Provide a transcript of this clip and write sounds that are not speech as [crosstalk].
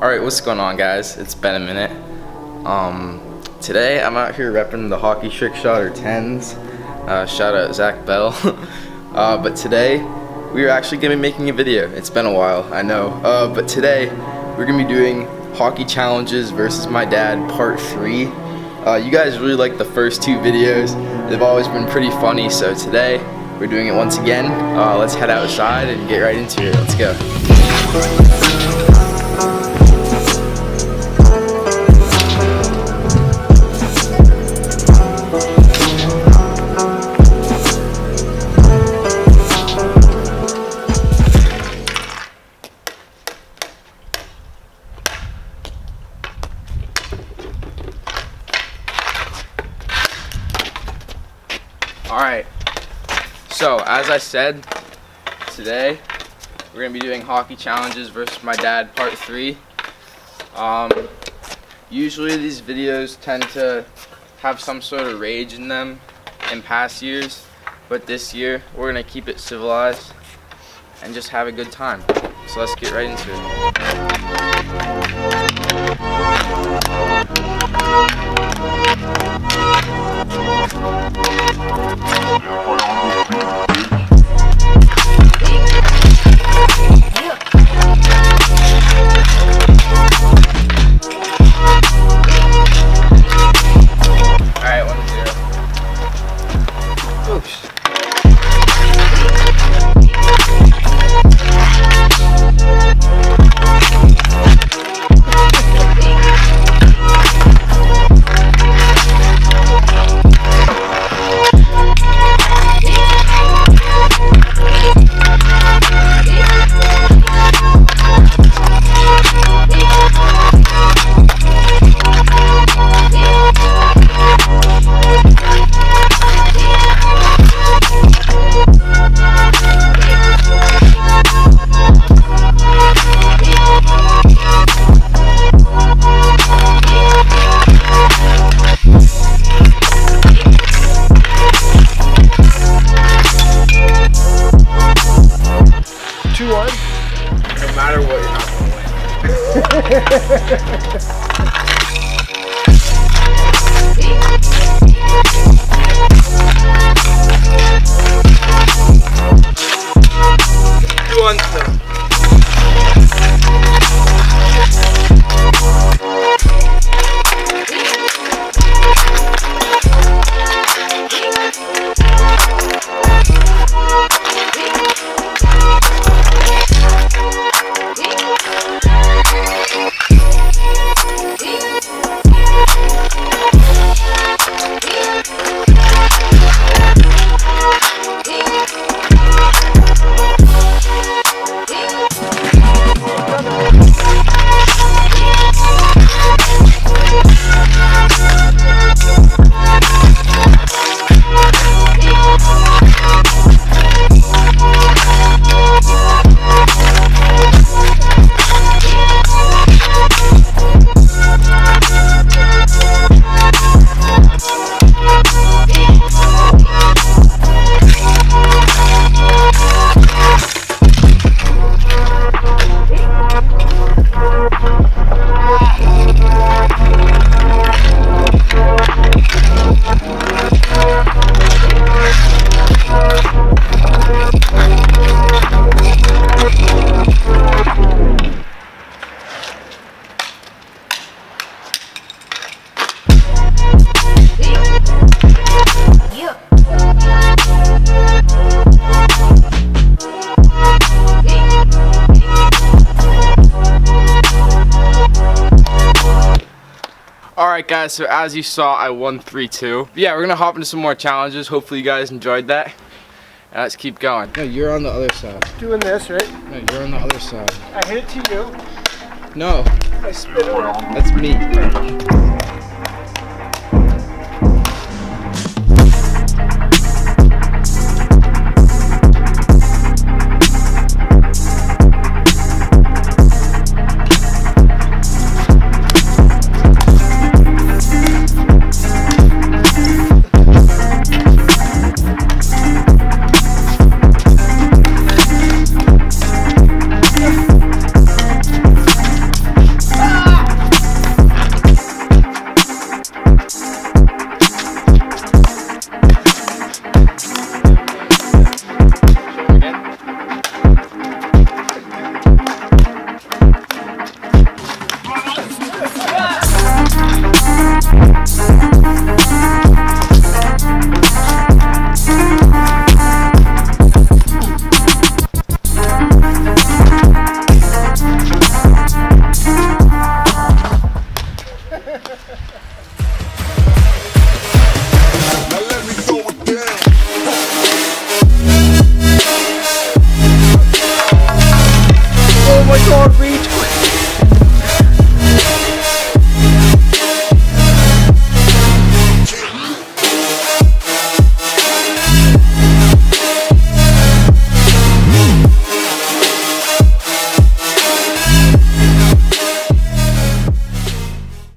Alright, what's going on guys? It's been a minute. Um, today I'm out here repping the Hockey Trick Shot or 10s. Uh, shout out Zach Bell. [laughs] uh, but today we are actually going to be making a video. It's been a while, I know. Uh, but today we're going to be doing Hockey Challenges versus my dad part 3. Uh, you guys really like the first two videos. They've always been pretty funny, so today we're doing it once again. Uh, let's head outside and get right into it. Let's go. Alright, so as I said, today we're to be doing hockey challenges versus my dad part 3. Um, usually these videos tend to have some sort of rage in them in past years, but this year we're to keep it civilized and just have a good time. So let's get right into it. won. No matter what, you're not going to win. [laughs] Alright guys, so as you saw, I won 3-2. Yeah, we're gonna hop into some more challenges. Hopefully you guys enjoyed that. let's keep going. No, you're on the other side. Doing this, right? No, you're on the other side. I hit it to you. No. I spit it. That's me.